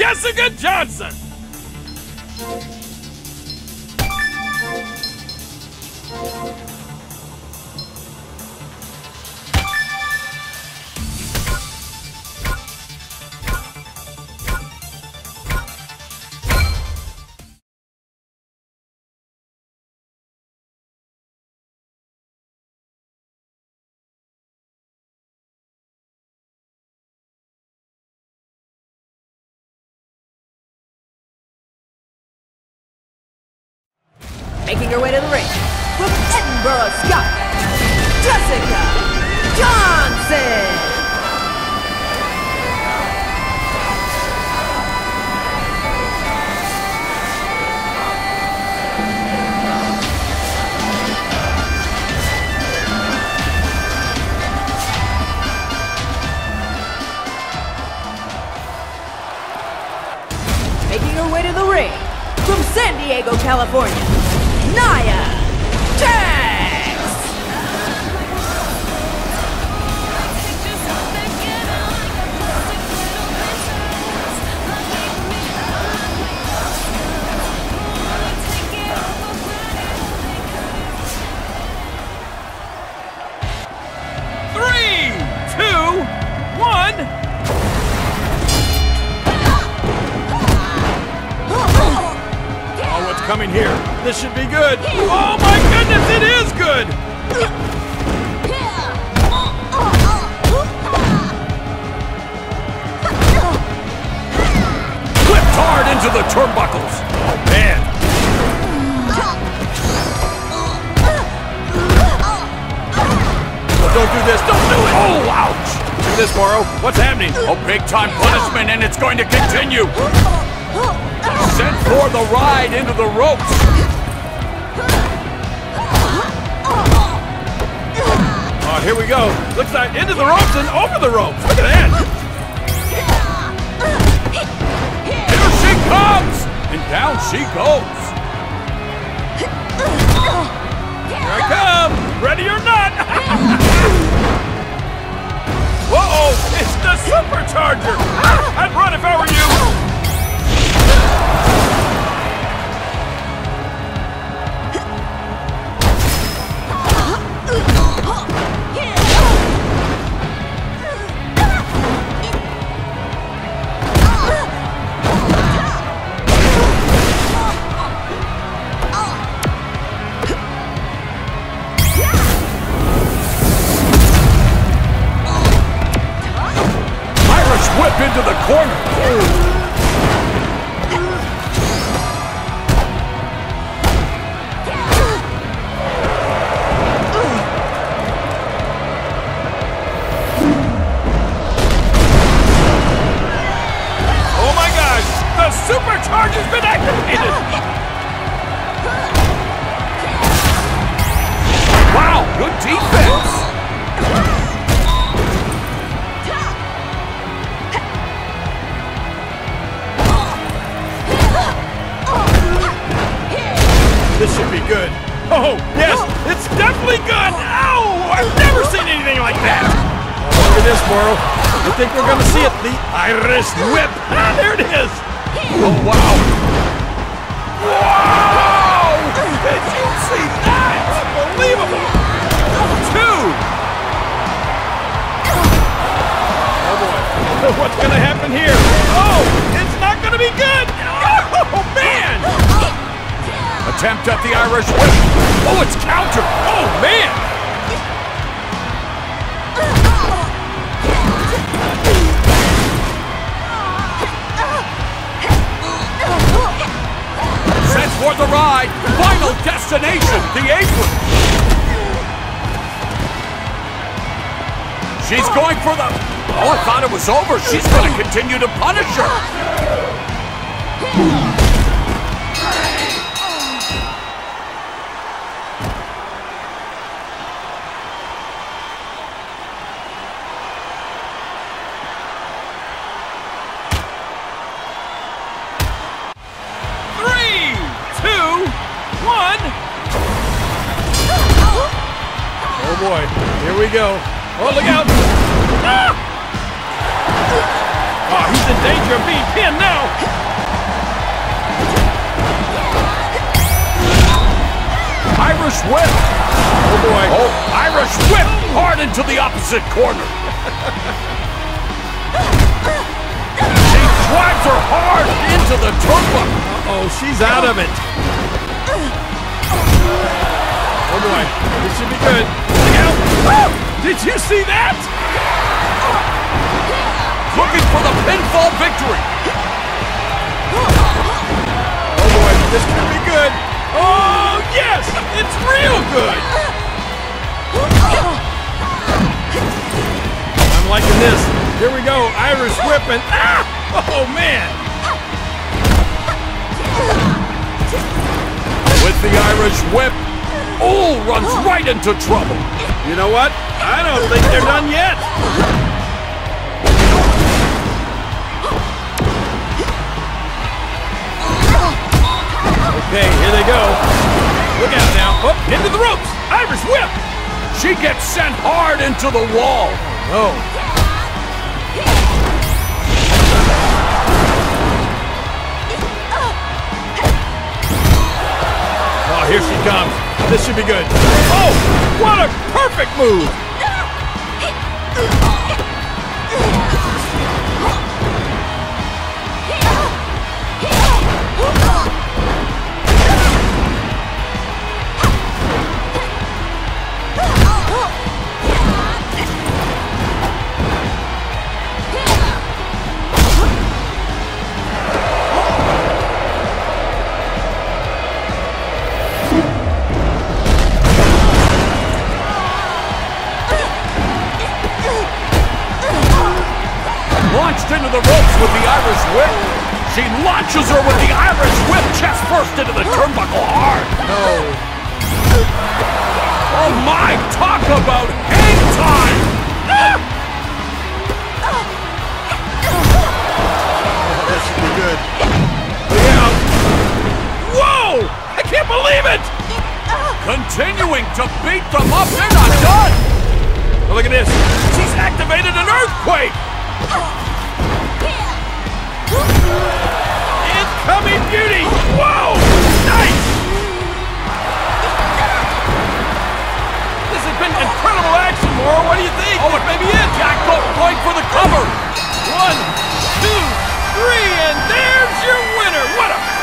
Jessica Johnson. Making her way to the ring from Edinburgh, Scotland, Jessica Johnson. Making her way to the ring from San Diego, California, Nia Jax. Three, two, one. Oh, what's coming here? This should be good. Oh my goodness, it is good! Whipped hard into the turnbuckles. Oh man. Don't do this, don't do it! Oh, ouch! Do this, Mauro. What's happening? Oh, big time punishment, and it's going to continue. Sent for the ride into the ropes. Here we go. Looks like into the ropes and over the ropes. Look at that. Here she comes, and down she goes. Here I come, ready or not. Whoa, it's the supercharger. I'd run if I were you. This. I think we're gonna see it. The Irish whip. Ah, there it is! Oh, wow! Wow! Did you see that? Unbelievable! Two! Oh, boy. What's gonna happen here? Oh, it's not gonna be good! Oh, man! Attempt at the Irish whip. Oh, it's counter. Oh, man. For the ride. Final destination, the apron. She's going for the... Oh, I thought it was over. She's going to continue to punish her. Boy, here we go. Oh, look out! Ah! Oh, he's in danger of being pinned now. Irish whip. Oh boy. Oh, Irish whip hard into the opposite corner. she drives her hard into the turnbuckle. Oh, she's out of it. Oh boy, this should be good. Look out! Oh, did you see that? Looking for the pinfall victory. Oh boy, this could be good. Oh yes, it's real good. I'm liking this. Here we go, Irish whipping. Ah! Oh man! With the Irish whip, Ole runs oh. right into trouble. You know what? I don't think they're done yet. Okay, here they go. Look out now. Up into the ropes. Irish whip. She gets sent hard into the wall. Oh. Oh, here she comes. This should be good. Oh, what a perfect move. Launched into the ropes with the Irish whip. She launches her with the Irish whip chest first into the turnbuckle hard. No. Oh my, talk about hang time! Ah! This should be good. Out. Whoa! I can't believe it! Continuing to beat them up, they're not done! Oh, look at this. She's activated an earthquake! Incoming beauty! Whoa! Nice! This has been incredible action, Mauro. What do you think? Oh, it may be it! Jacko going for the cover! One, two, three, and there's your winner! What a...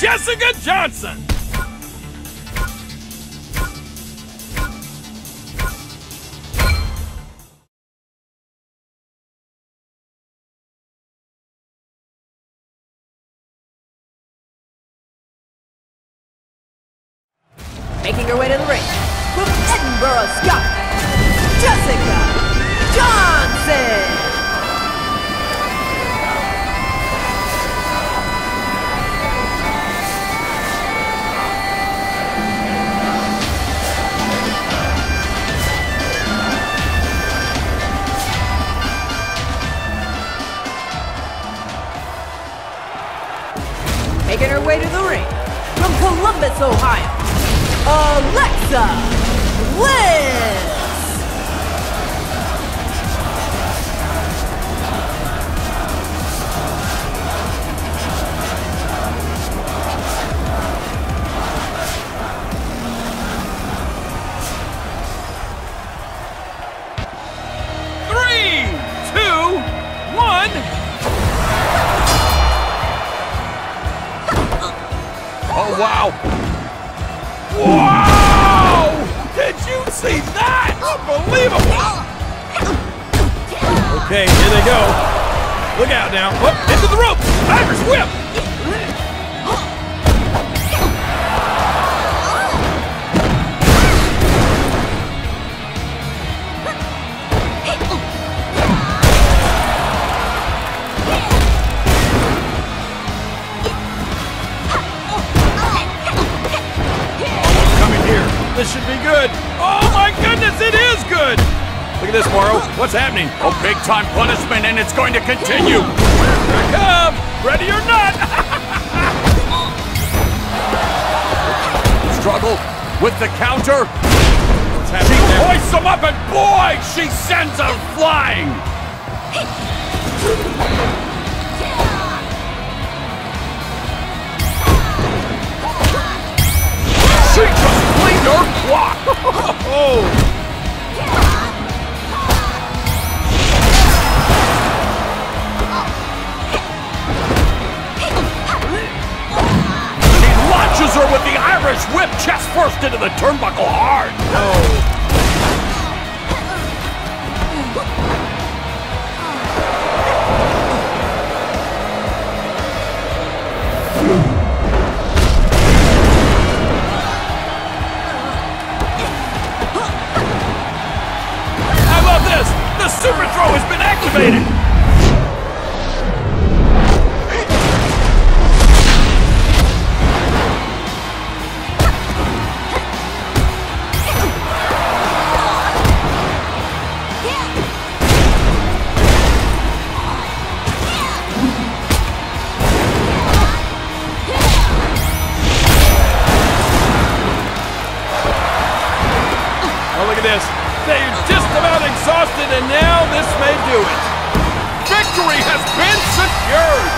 Jessica Johnson! Making her way to the ring from Edinburgh, Scotland, Jessica Johnson. Alexa Bliss. Okay, here they go. Look out now. Whoop, into the rope. Irish whip. This should be good. Oh my goodness, it is good! Look at this, Mauro. What's happening? A big time punishment, and it's going to continue. Here I come. Ready or not. Struggle with the counter. What's She happening there? hoists him up, and boy, she sends her flying. She just cleaned her block. Oh, launches with the Irish whip chest first into the turnbuckle hard. no. I love this. The super throw has been activated. Oh, look at this. They're just about exhausted, and now this may do it. Victory has been secured.